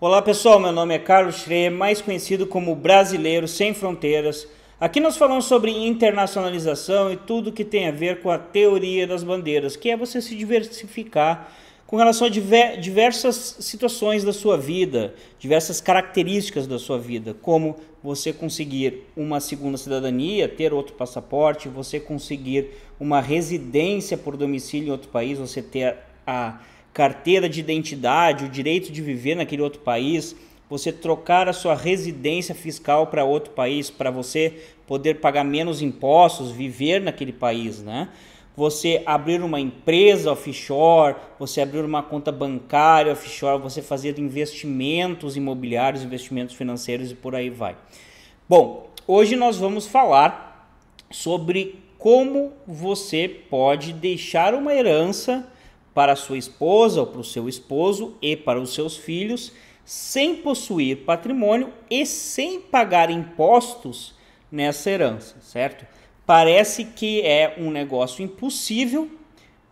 Olá pessoal, meu nome é Carlos Schreier, mais conhecido como Brasileiro Sem Fronteiras. Aqui nós falamos sobre internacionalização e tudo que tem a ver com a teoria das bandeiras, que é você se diversificar com relação a diversas situações da sua vida, diversas características da sua vida, como você conseguir uma segunda cidadania, ter outro passaporte, você conseguir uma residência por domicílio em outro país, você ter a carteira de identidade, o direito de viver naquele outro país, você trocar a sua residência fiscal para outro país, para você poder pagar menos impostos, viver naquele país, né? Você abrir uma empresa offshore, você abrir uma conta bancária offshore, você fazer investimentos imobiliários, investimentos financeiros e por aí vai. Bom, hoje nós vamos falar sobre como você pode deixar uma herança para sua esposa ou para o seu esposo e para os seus filhos, sem possuir patrimônio e sem pagar impostos nessa herança, certo? Parece que é um negócio impossível,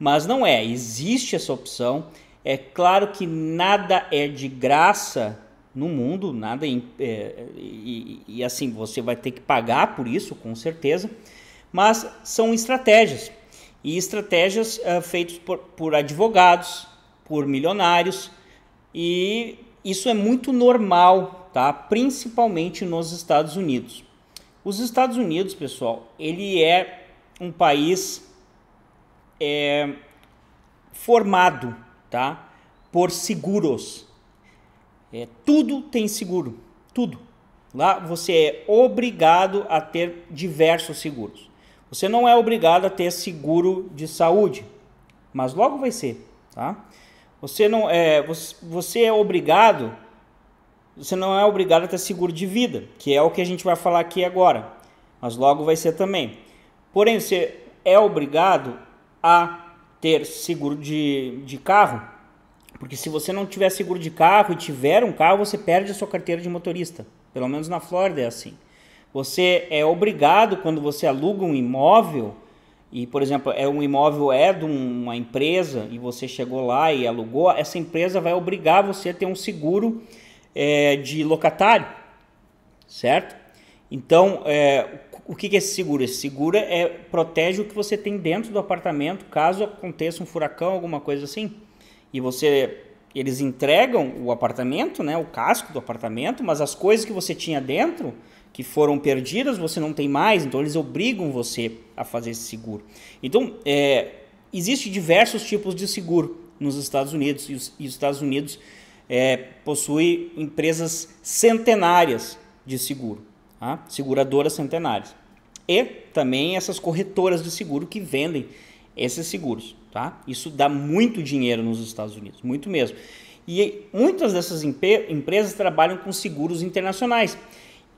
mas não é. Existe essa opção. É claro que nada é de graça no mundo, nada é, é, e, e assim você vai ter que pagar por isso, com certeza. Mas são estratégias e estratégias uh, feitas por, por advogados, por milionários, e isso é muito normal, tá? principalmente nos Estados Unidos. Os Estados Unidos, pessoal, ele é um país é, formado tá? por seguros. É, tudo tem seguro, tudo. Lá você é obrigado a ter diversos seguros. Você não é obrigado a ter seguro de saúde, mas logo vai ser, tá? Você não é, você é obrigado, você não é obrigado a ter seguro de vida, que é o que a gente vai falar aqui agora, mas logo vai ser também. Porém, você é obrigado a ter seguro de, de carro, porque se você não tiver seguro de carro e tiver um carro, você perde a sua carteira de motorista. Pelo menos na Flórida é assim. Você é obrigado quando você aluga um imóvel e, por exemplo, é um imóvel é de uma empresa e você chegou lá e alugou, essa empresa vai obrigar você a ter um seguro é, de locatário, certo? Então, é, o que é esse seguro? Esse seguro é, protege o que você tem dentro do apartamento caso aconteça um furacão, alguma coisa assim. E você, eles entregam o apartamento, né, o casco do apartamento, mas as coisas que você tinha dentro que foram perdidas você não tem mais, então eles obrigam você a fazer esse seguro. Então, é, existe diversos tipos de seguro nos Estados Unidos e os, e os Estados Unidos é, possui empresas centenárias de seguro, tá? seguradoras centenárias. E também essas corretoras de seguro que vendem esses seguros. Tá? Isso dá muito dinheiro nos Estados Unidos, muito mesmo. E muitas dessas empresas trabalham com seguros internacionais.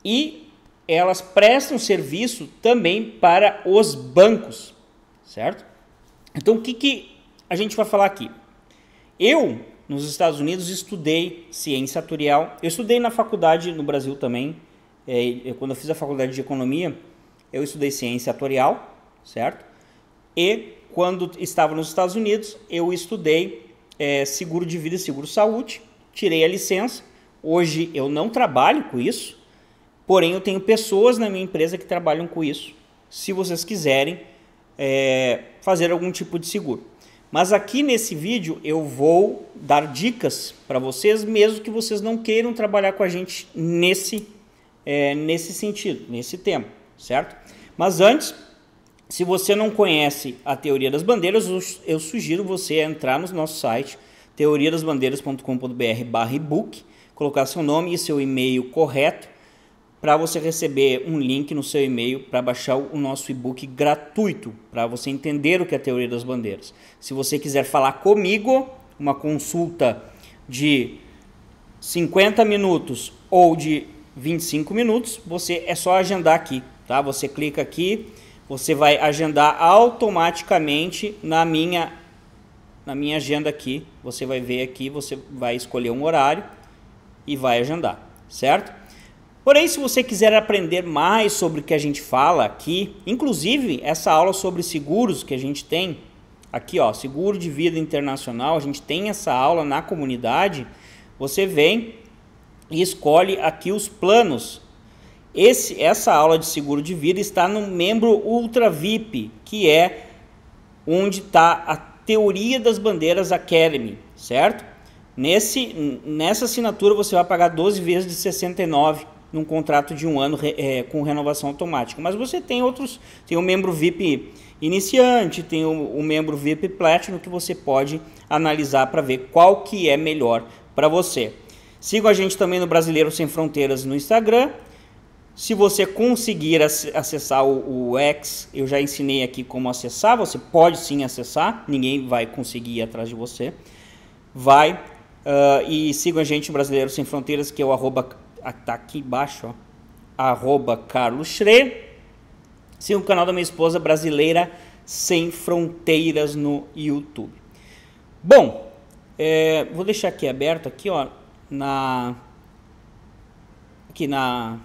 E elas prestam serviço também para os bancos, certo? Então, o que, que a gente vai falar aqui? Eu, nos Estados Unidos, estudei ciência atuarial. Eu estudei na faculdade no Brasil também. É, quando eu fiz a faculdade de economia, eu estudei ciência atuarial, certo? E quando estava nos Estados Unidos, eu estudei é, seguro de vida e seguro saúde. Tirei a licença. Hoje eu não trabalho com isso, Porém, eu tenho pessoas na minha empresa que trabalham com isso, se vocês quiserem é, fazer algum tipo de seguro. Mas aqui nesse vídeo eu vou dar dicas para vocês, mesmo que vocês não queiram trabalhar com a gente nesse, é, nesse sentido, nesse tema, certo? Mas antes, se você não conhece a teoria das bandeiras, eu sugiro você entrar no nosso site teoriadasbandeiras.com.br barra ebook, colocar seu nome e seu e-mail correto para você receber um link no seu e-mail para baixar o nosso e-book gratuito, para você entender o que é a teoria das bandeiras. Se você quiser falar comigo, uma consulta de 50 minutos ou de 25 minutos, você é só agendar aqui, tá? Você clica aqui, você vai agendar automaticamente na minha na minha agenda aqui. Você vai ver aqui, você vai escolher um horário e vai agendar, certo? Porém, se você quiser aprender mais sobre o que a gente fala aqui, inclusive essa aula sobre seguros que a gente tem aqui, ó, seguro de vida internacional, a gente tem essa aula na comunidade. Você vem e escolhe aqui os planos. Esse, essa aula de seguro de vida está no membro Ultra VIP, que é onde está a teoria das bandeiras Academy, certo? Nesse, nessa assinatura você vai pagar 12 vezes de 69 num contrato de um ano é, com renovação automática. Mas você tem outros, tem o membro VIP iniciante, tem o, o membro VIP Platinum que você pode analisar para ver qual que é melhor para você. Siga a gente também no Brasileiro Sem Fronteiras no Instagram. Se você conseguir acessar o, o X, eu já ensinei aqui como acessar. Você pode sim acessar, ninguém vai conseguir ir atrás de você. Vai uh, e siga a gente Brasileiro Sem Fronteiras, que é o arroba, tá aqui embaixo, ó, arroba Carlos Schre. Siga o canal da minha esposa Brasileira Sem Fronteiras no YouTube. Bom, é, vou deixar aqui aberto aqui, ó, na aqui na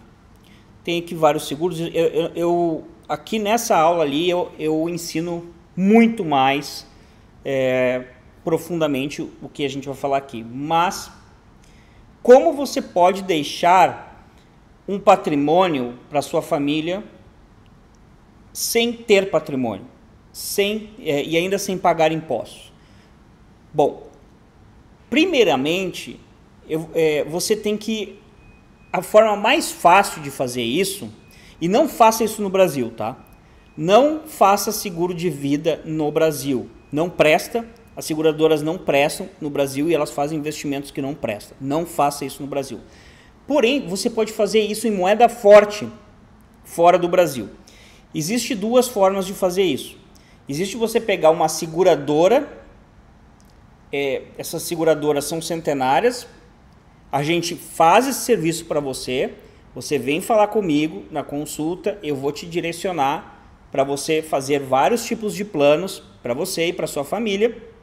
tem aqui vários seguros. Eu, eu, eu aqui nessa aula ali eu, eu ensino muito mais é, profundamente o que a gente vai falar aqui. Mas como você pode deixar um patrimônio para sua família sem ter patrimônio, sem é, e ainda sem pagar impostos? Bom, primeiramente eu, é, você tem que. A forma mais fácil de fazer isso, e não faça isso no Brasil, tá? Não faça seguro de vida no Brasil. Não presta, as seguradoras não prestam no Brasil e elas fazem investimentos que não prestam. Não faça isso no Brasil. Porém, você pode fazer isso em moeda forte fora do Brasil. Existe duas formas de fazer isso. Existe você pegar uma seguradora, é, essas seguradoras são centenárias, a gente faz esse serviço para você, você vem falar comigo na consulta, eu vou te direcionar para você fazer vários tipos de planos para você e para sua família.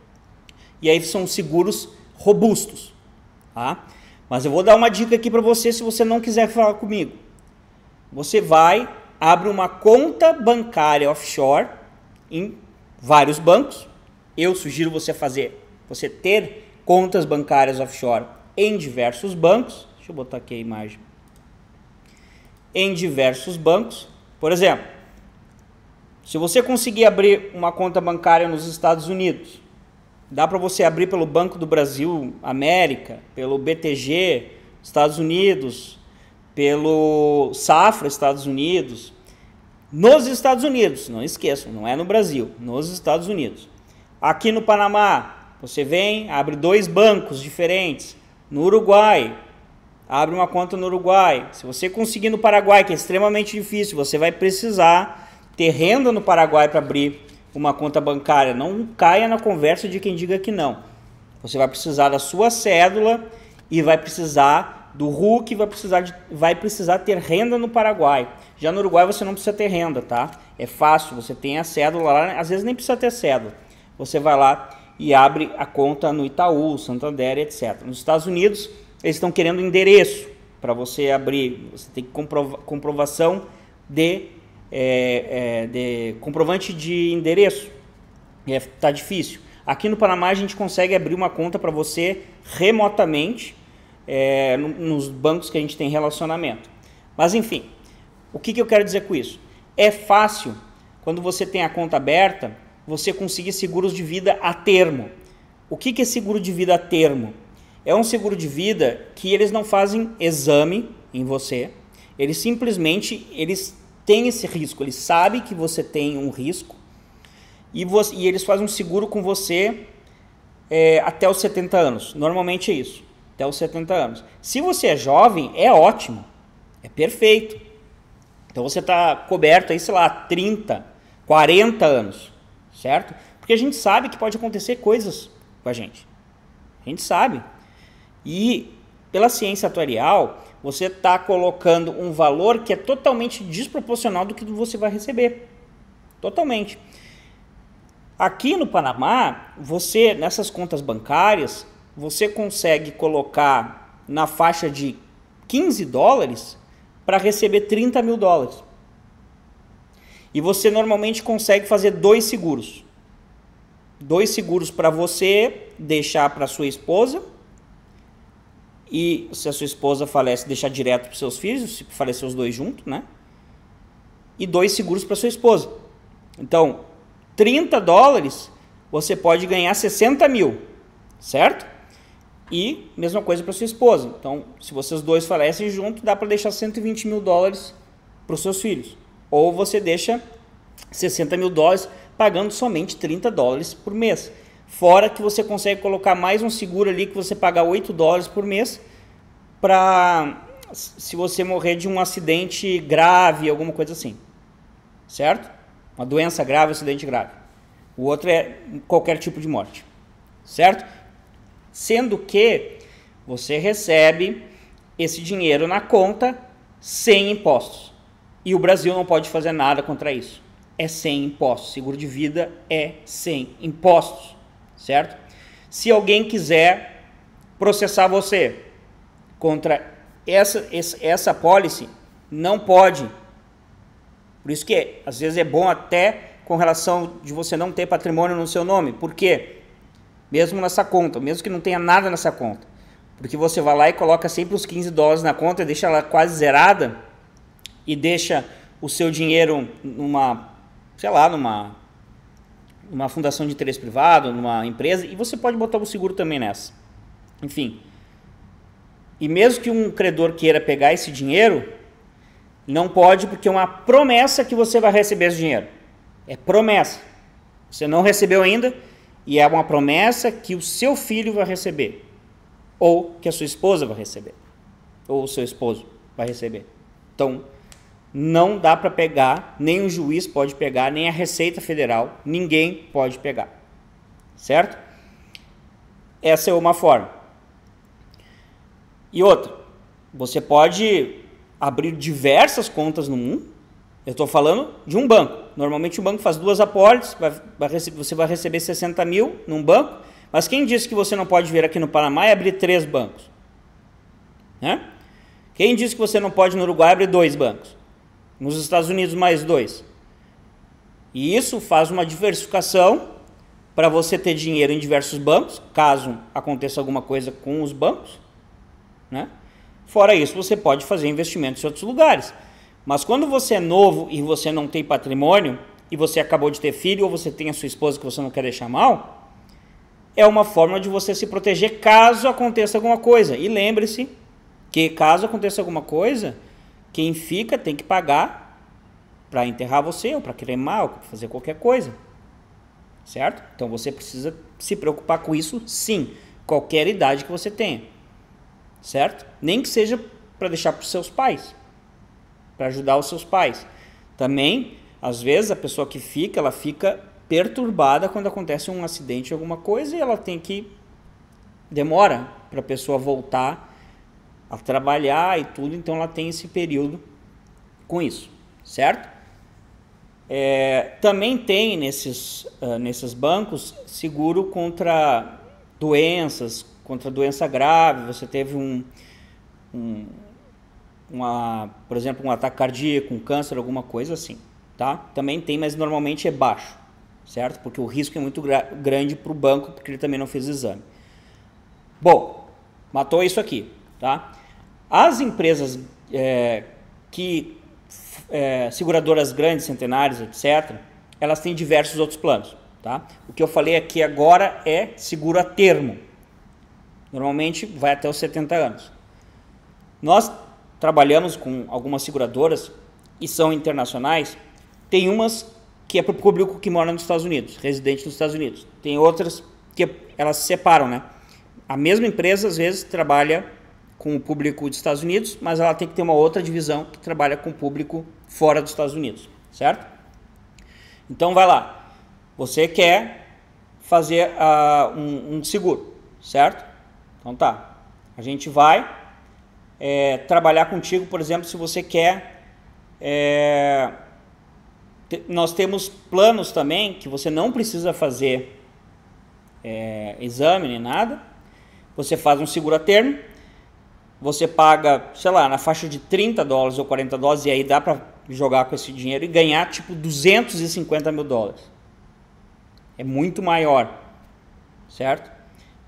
E aí são seguros robustos, tá? Mas eu vou dar uma dica aqui para você se você não quiser falar comigo. Você vai, abre uma conta bancária offshore em vários bancos. Eu sugiro você fazer, você ter contas bancárias offshore em diversos bancos. Deixa eu botar aqui a imagem. Em diversos bancos. Por exemplo, se você conseguir abrir uma conta bancária nos Estados Unidos, dá para você abrir pelo Banco do Brasil América, pelo BTG Estados Unidos, pelo Safra Estados Unidos, nos Estados Unidos, não esqueçam, não é no Brasil, nos Estados Unidos. Aqui no Panamá, você vem, abre dois bancos diferentes, no Uruguai, abre uma conta no Uruguai. Se você conseguir no Paraguai, que é extremamente difícil, você vai precisar ter renda no Paraguai para abrir uma conta bancária. Não caia na conversa de quem diga que não. Você vai precisar da sua cédula e vai precisar do RUC, vai precisar, de, vai precisar ter renda no Paraguai. Já no Uruguai você não precisa ter renda, tá? É fácil, você tem a cédula lá, às vezes nem precisa ter cédula. Você vai lá e abre a conta no Itaú, Santander, etc. Nos Estados Unidos, eles estão querendo endereço para você abrir. Você tem que comprova comprovação de, é, é, de comprovante de endereço. É, tá difícil. Aqui no Panamá a gente consegue abrir uma conta para você remotamente é, nos bancos que a gente tem relacionamento. Mas enfim, o que, que eu quero dizer com isso? É fácil quando você tem a conta aberta você conseguir seguros de vida a termo. O que, que é seguro de vida a termo? É um seguro de vida que eles não fazem exame em você, eles simplesmente eles têm esse risco, eles sabem que você tem um risco e, você, e eles fazem um seguro com você é, até os 70 anos. Normalmente é isso, até os 70 anos. Se você é jovem, é ótimo, é perfeito. Então você está coberto aí, sei lá, 30, 40 anos certo? Porque a gente sabe que pode acontecer coisas com a gente. A gente sabe. E pela ciência atuarial, você está colocando um valor que é totalmente desproporcional do que você vai receber. Totalmente. Aqui no Panamá, você, nessas contas bancárias, você consegue colocar na faixa de 15 dólares para receber 30 mil dólares. E você normalmente consegue fazer dois seguros. Dois seguros para você deixar para sua esposa e se a sua esposa falece, deixar direto para seus filhos, se falecer os dois juntos, né? E dois seguros para sua esposa. Então, 30 dólares, você pode ganhar 60 mil, certo? E mesma coisa para sua esposa. Então, se vocês dois falecem juntos, dá para deixar 120 mil dólares para os seus filhos. Ou você deixa 60 mil dólares pagando somente 30 dólares por mês. Fora que você consegue colocar mais um seguro ali que você paga 8 dólares por mês para se você morrer de um acidente grave, alguma coisa assim. Certo? Uma doença grave, acidente grave. O outro é qualquer tipo de morte. Certo? Sendo que você recebe esse dinheiro na conta sem impostos. E o Brasil não pode fazer nada contra isso. É sem impostos. Seguro de vida é sem impostos certo? Se alguém quiser processar você contra essa, essa, policy, não pode. Por isso que às vezes é bom até com relação de você não ter patrimônio no seu nome. Por quê? Mesmo nessa conta, mesmo que não tenha nada nessa conta. Porque você vai lá e coloca sempre os 15 dólares na conta, deixa ela quase zerada e deixa o seu dinheiro numa, sei lá, numa numa fundação de interesse privado, numa empresa, e você pode botar o seguro também nessa. Enfim. E mesmo que um credor queira pegar esse dinheiro, não pode porque é uma promessa que você vai receber esse dinheiro. É promessa. Você não recebeu ainda e é uma promessa que o seu filho vai receber ou que a sua esposa vai receber ou o seu esposo vai receber. Então, não dá para pegar, nem o juiz pode pegar, nem a Receita Federal, ninguém pode pegar. Certo? Essa é uma forma. E outra, você pode abrir diversas contas no mundo. Eu estou falando de um banco. Normalmente o banco faz duas aportes, vai, vai você vai receber 60 mil num banco, mas quem disse que você não pode vir aqui no Panamá e abrir três bancos? Né? Quem disse que você não pode no Uruguai abrir dois bancos? Nos Estados Unidos, mais dois. E isso faz uma diversificação para você ter dinheiro em diversos bancos, caso aconteça alguma coisa com os bancos. Né? Fora isso, você pode fazer investimentos em outros lugares. Mas quando você é novo e você não tem patrimônio, e você acabou de ter filho, ou você tem a sua esposa que você não quer deixar mal, é uma forma de você se proteger caso aconteça alguma coisa. E lembre-se que caso aconteça alguma coisa, quem fica tem que pagar para enterrar você, ou para cremar, ou para fazer qualquer coisa. Certo? Então você precisa se preocupar com isso, sim, qualquer idade que você tenha. Certo? Nem que seja para deixar para os seus pais, para ajudar os seus pais. Também, às vezes, a pessoa que fica, ela fica perturbada quando acontece um acidente, alguma coisa, e ela tem que demora para a pessoa voltar a trabalhar e tudo, então ela tem esse período com isso, certo? É, também tem nesses, uh, nesses bancos seguro contra doenças, contra doença grave. Você teve um, um uma, por exemplo, um ataque cardíaco, um câncer, alguma coisa assim, tá? Também tem, mas normalmente é baixo, certo? Porque o risco é muito gra grande para o banco, porque ele também não fez exame. Bom, matou isso aqui, tá? As empresas é, que, é, seguradoras grandes, centenárias, etc., elas têm diversos outros planos. Tá? O que eu falei aqui agora é seguro a termo. Normalmente vai até os 70 anos. Nós trabalhamos com algumas seguradoras e são internacionais. Tem umas que é para o público que mora nos Estados Unidos, residente nos Estados Unidos. Tem outras que elas se separam, né? A mesma empresa às vezes trabalha com o público dos Estados Unidos, mas ela tem que ter uma outra divisão que trabalha com o público fora dos Estados Unidos, certo? Então vai lá, você quer fazer uh, um, um, seguro, certo? Então tá, a gente vai é, trabalhar contigo, por exemplo, se você quer. É, nós temos planos também que você não precisa fazer é, exame nem nada. Você faz um seguro a termo você paga, sei lá, na faixa de 30 dólares ou 40 dólares, e aí dá para jogar com esse dinheiro e ganhar tipo 250 mil dólares. É muito maior, certo?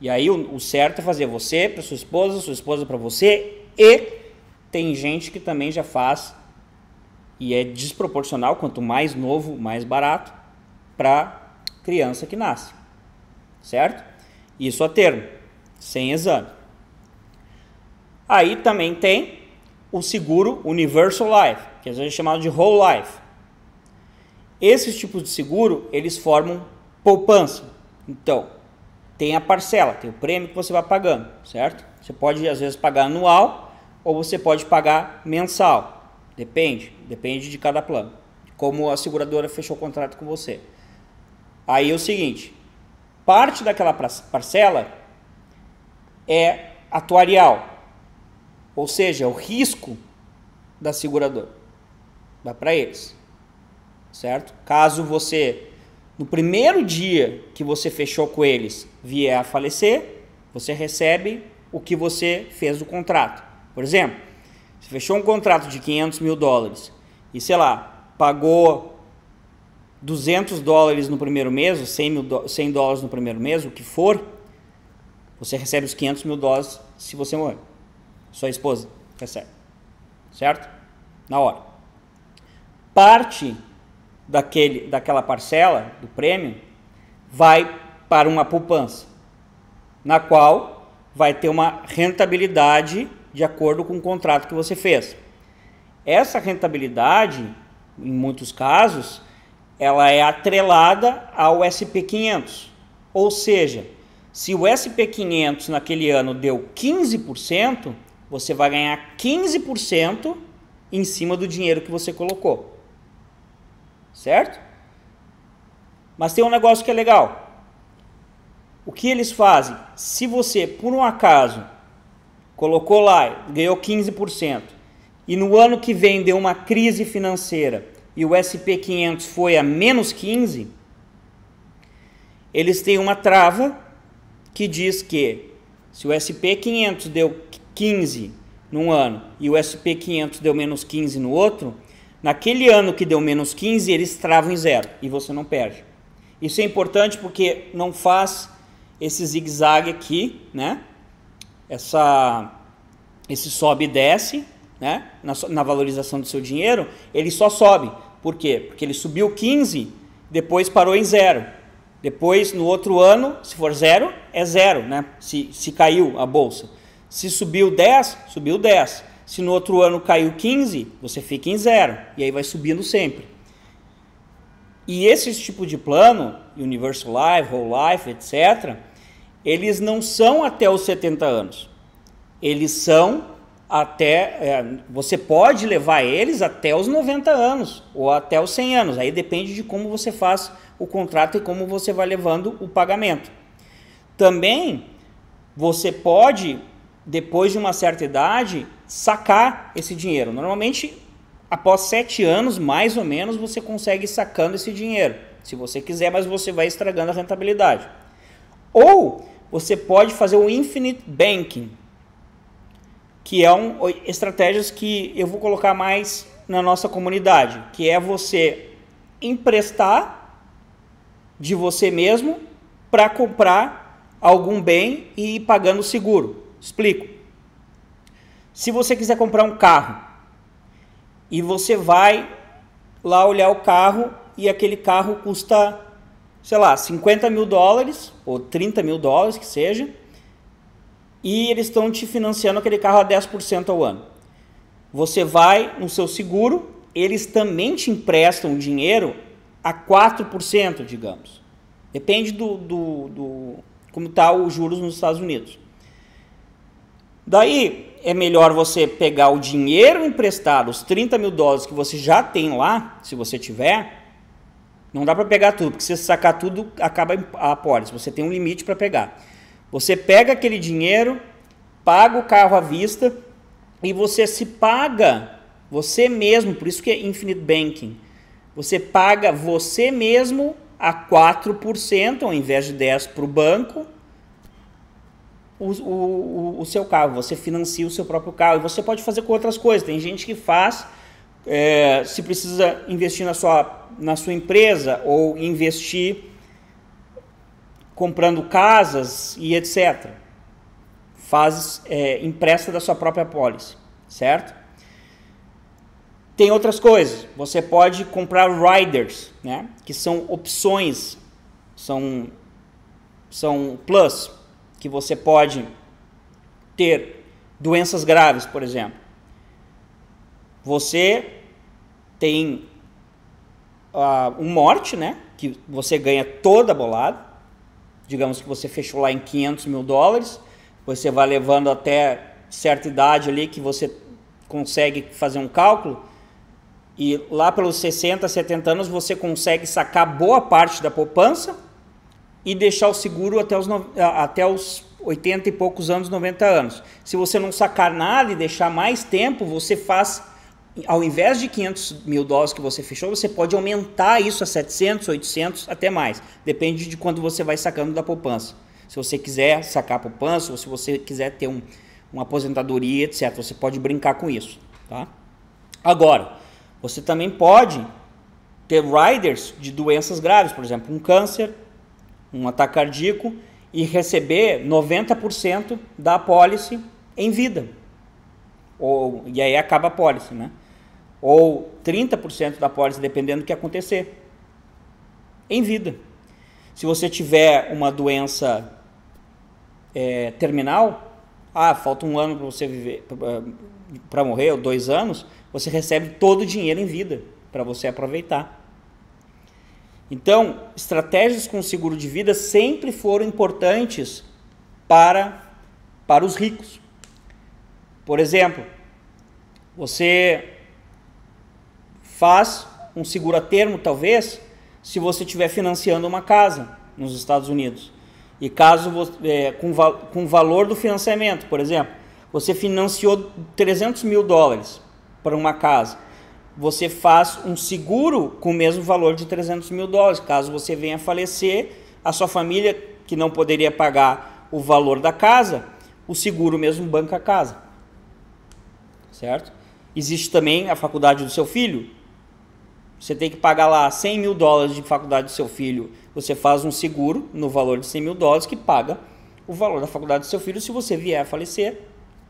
E aí o, o certo é fazer você para sua esposa, sua esposa para você e tem gente que também já faz e é desproporcional, quanto mais novo, mais barato para criança que nasce. Certo? Isso a termo, sem exame. Aí também tem o seguro Universal Life, que às vezes é chamado de Whole Life. Esses tipos de seguro, eles formam poupança. Então, tem a parcela, tem o prêmio que você vai pagando, certo? Você pode às vezes pagar anual ou você pode pagar mensal. Depende, depende de cada plano. Como a seguradora fechou o contrato com você. Aí é o seguinte, parte daquela parcela é atuarial, ou seja, o risco da seguradora vai para eles, certo? Caso você no primeiro dia que você fechou com eles vier a falecer, você recebe o que você fez do contrato. Por exemplo, você fechou um contrato de 500 mil dólares e, sei lá, pagou 200 dólares no primeiro mês, 100, mil 100 dólares no primeiro mês, o que for, você recebe os 500 mil dólares se você morrer. Sua esposa recebe. Certo? Na hora. Parte daquele, daquela parcela do prêmio vai para uma poupança, na qual vai ter uma rentabilidade de acordo com o contrato que você fez. Essa rentabilidade, em muitos casos, ela é atrelada ao SP500. Ou seja, se o SP500 naquele ano deu 15%, você vai ganhar 15% em cima do dinheiro que você colocou certo? Mas tem um negócio que é legal. O que eles fazem? Se você, por um acaso, colocou lá, ganhou 15%, e no ano que vem deu uma crise financeira e o SP500 foi a menos 15, eles têm uma trava que diz que se o SP500 deu 15 num ano e o SP500 deu menos 15 no outro, Naquele ano que deu menos 15, eles travam em zero e você não perde. Isso é importante porque não faz esse zigue-zague aqui, né? Essa, esse sobe e desce, né? Na, na, valorização do seu dinheiro, ele só sobe. Por quê? Porque ele subiu 15, depois parou em zero. Depois, no outro ano, se for zero, é zero, né? Se, se caiu a bolsa. Se subiu 10, subiu 10. Se no outro ano caiu 15, você fica em zero. E aí vai subindo sempre. E esse tipo de plano, Universal Life, Whole Life, etc., eles não são até os 70 anos. Eles são até. É, você pode levar eles até os 90 anos ou até os 100 anos. Aí depende de como você faz o contrato e como você vai levando o pagamento. Também você pode, depois de uma certa idade, sacar esse dinheiro. Normalmente, após sete anos, mais ou menos, você consegue sacando esse dinheiro. Se você quiser, mas você vai estragando a rentabilidade. Ou você pode fazer o Infinite Banking, que é um estratégias que eu vou colocar mais na nossa comunidade, que é você emprestar de você mesmo para comprar algum bem e ir pagando seguro. Explico. Se você quiser comprar um carro e você vai lá olhar o carro e aquele carro custa, sei lá, 50 mil dólares ou 30 mil dólares que seja, e eles estão te financiando aquele carro a 10% ao ano. Você vai no seu seguro, eles também te emprestam dinheiro a 4%, digamos. Depende do, do, do como está os juros nos Estados Unidos. Daí, é melhor você pegar o dinheiro emprestado, os 30 mil dólares que você já tem lá, se você tiver. Não dá para pegar tudo, porque se você sacar tudo, acaba a pólice. Você tem um limite para pegar. Você pega aquele dinheiro, paga o carro à vista e você se paga você mesmo, por isso que é Infinite Banking. Você paga você mesmo a 4% ao invés de 10% para o banco o, o, o seu carro, você financia o seu próprio carro. E você pode fazer com outras coisas. Tem gente que faz, é, se precisa investir na sua, na sua empresa ou investir comprando casas e etc. Faz, é, empresta da sua própria pólice, certo? Tem outras coisas. Você pode comprar riders, né? Que são opções, são, são plus, que você pode ter doenças graves, por exemplo. Você tem uh, um morte, né? Que você ganha toda a bolada. Digamos que você fechou lá em 500 mil dólares. Você vai levando até certa idade ali que você consegue fazer um cálculo e lá pelos 60, 70 anos você consegue sacar boa parte da poupança e deixar o seguro até os, até os 80 e poucos anos, 90 anos. Se você não sacar nada e deixar mais tempo, você faz, ao invés de 500 mil dólares que você fechou, você pode aumentar isso a 700, 800, até mais. Depende de quando você vai sacando da poupança. Se você quiser sacar a poupança, ou se você quiser ter um, uma aposentadoria, etc., você pode brincar com isso. Tá? Agora, você também pode ter riders de doenças graves, por exemplo, um câncer, um ataque cardíaco e receber 90% da apólice em vida. Ou, e aí acaba a apólice, né? Ou 30% da apólice, dependendo do que acontecer. Em vida. Se você tiver uma doença é, terminal, ah, falta um ano para você viver, para morrer, ou dois anos, você recebe todo o dinheiro em vida para você aproveitar. Então, estratégias com seguro de vida sempre foram importantes para, para os ricos. Por exemplo, você faz um seguro a termo, talvez, se você estiver financiando uma casa nos Estados Unidos. E caso é, com, com o valor do financiamento, por exemplo, você financiou 300 mil dólares para uma casa. Você faz um seguro com o mesmo valor de 300 mil dólares. Caso você venha a falecer, a sua família, que não poderia pagar o valor da casa, o seguro mesmo banca a casa. Certo? Existe também a faculdade do seu filho. Você tem que pagar lá 100 mil dólares de faculdade do seu filho. Você faz um seguro no valor de 100 mil dólares que paga o valor da faculdade do seu filho se você vier a falecer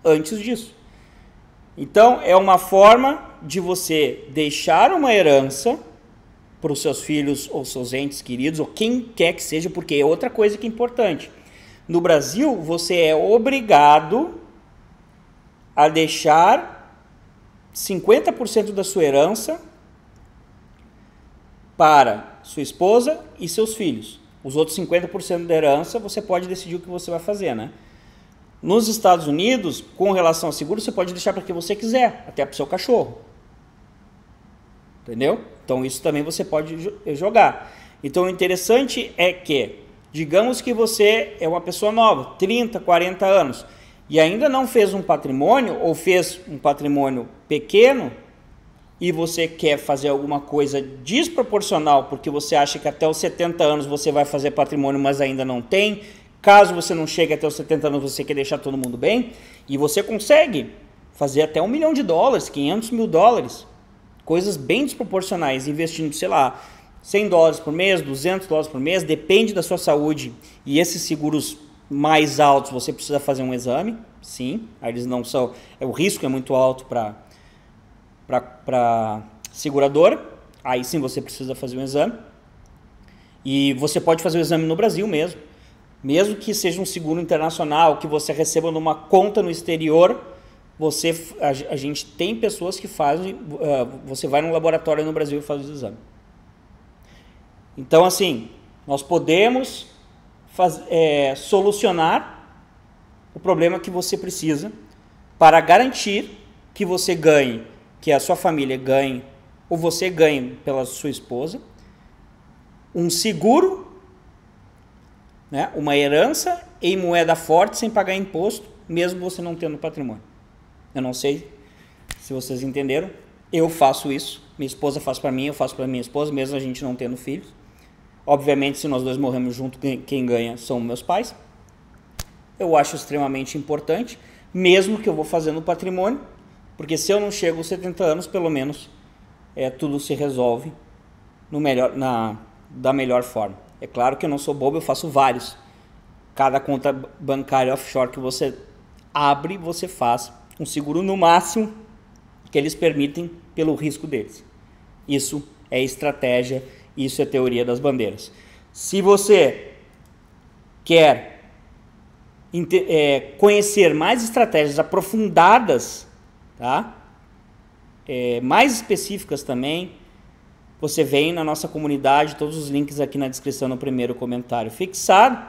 antes disso. Então, é uma forma de você deixar uma herança para os seus filhos ou seus entes queridos, ou quem quer que seja, porque é outra coisa que é importante. No Brasil, você é obrigado a deixar 50% da sua herança para sua esposa e seus filhos. Os outros 50% da herança você pode decidir o que você vai fazer, né? Nos Estados Unidos, com relação ao seguro, você pode deixar para quem você quiser, até para o seu cachorro. Entendeu? Então isso também você pode jogar. Então o interessante é que, digamos que você é uma pessoa nova, 30, 40 anos, e ainda não fez um patrimônio, ou fez um patrimônio pequeno, e você quer fazer alguma coisa desproporcional, porque você acha que até os 70 anos você vai fazer patrimônio, mas ainda não tem, Caso você não chegue até os 70 anos, você quer deixar todo mundo bem, e você consegue fazer até um milhão de dólares, 500 mil dólares, coisas bem desproporcionais, investindo, sei lá, 100 dólares por mês, 200 dólares por mês, depende da sua saúde. E esses seguros mais altos, você precisa fazer um exame, sim, eles não são, é, o risco é muito alto para para aí sim você precisa fazer um exame. E você pode fazer o exame no Brasil mesmo mesmo que seja um seguro internacional, que você receba numa conta no exterior, você a, a gente tem pessoas que fazem, uh, você vai num laboratório no Brasil e faz o exame. Então, assim, nós podemos faz, é, solucionar o problema que você precisa para garantir que você ganhe, que a sua família ganhe, ou você ganhe pela sua esposa, um seguro né, uma herança em moeda forte sem pagar imposto, mesmo você não tendo patrimônio. Eu não sei se vocês entenderam. Eu faço isso. Minha esposa faz para mim, eu faço para minha esposa, mesmo a gente não tendo filhos. Obviamente, se nós dois morremos junto, quem ganha são meus pais. Eu acho extremamente importante, mesmo que eu vou fazendo patrimônio, porque se eu não chego aos 70 anos, pelo menos é, tudo se resolve no melhor, na, da melhor forma. É claro que eu não sou bobo, eu faço vários. cada conta bancária offshore que você abre, você faz um seguro no máximo que eles permitem pelo risco deles. Isso é estratégia, isso é teoria das bandeiras. Se você quer é, conhecer mais estratégias aprofundadas, tá? É, mais específicas também, você vem na nossa comunidade, todos os links aqui na descrição no primeiro comentário fixado.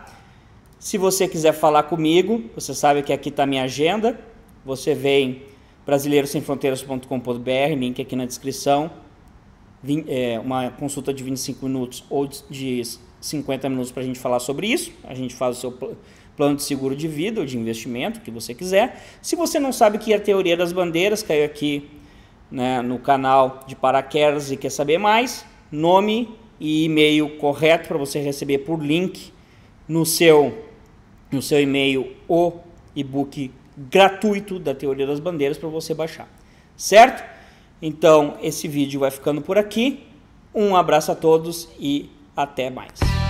Se você quiser falar comigo, você sabe que aqui está minha agenda. Você vem brasileirosemfronteiras.com.br, link aqui na descrição. É, uma consulta de 25 minutos ou de 50 minutos para a gente falar sobre isso. A gente faz o seu plano de seguro de vida ou de investimento, que você quiser. Se você não sabe o que é a teoria das bandeiras, caiu aqui né, no canal de paraquedas e quer saber mais, nome e e-mail correto para você receber por link no seu, no seu e-mail o e-book gratuito da teoria das bandeiras para você baixar. Certo? Então, esse vídeo vai ficando por aqui. Um abraço a todos e até mais.